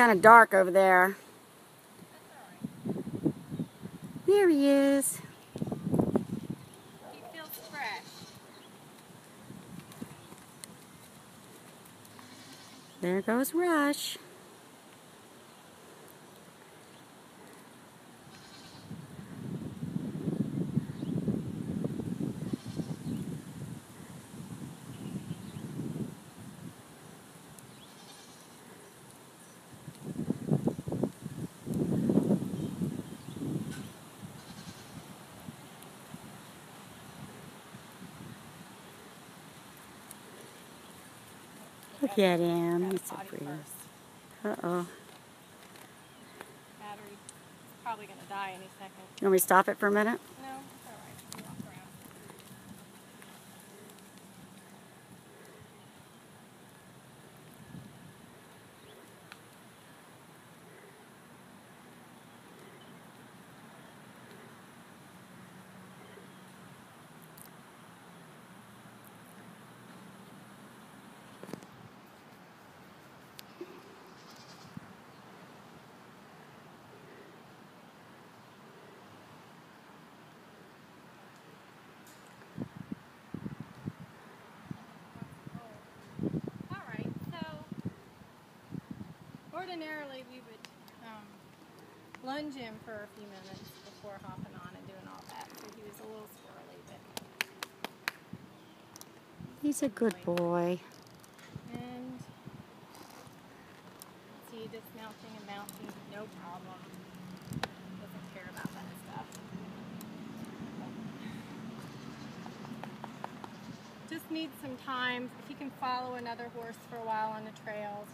kind of dark over there. There he is. He feels fresh. There goes Rush. Look at him. He's so pretty. Uh-oh. Battery probably gonna die any second. You want me to stop it for a minute? No, ordinarily we would um, lunge him for a few minutes before hopping on and doing all that. So he was a little squirrely, but He's a good boy. and see dismounting and mounting, no problem. Doesn't care about that stuff. Just needs some time. If he can follow another horse for a while on the trails.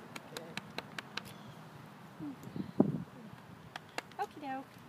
Okie doke.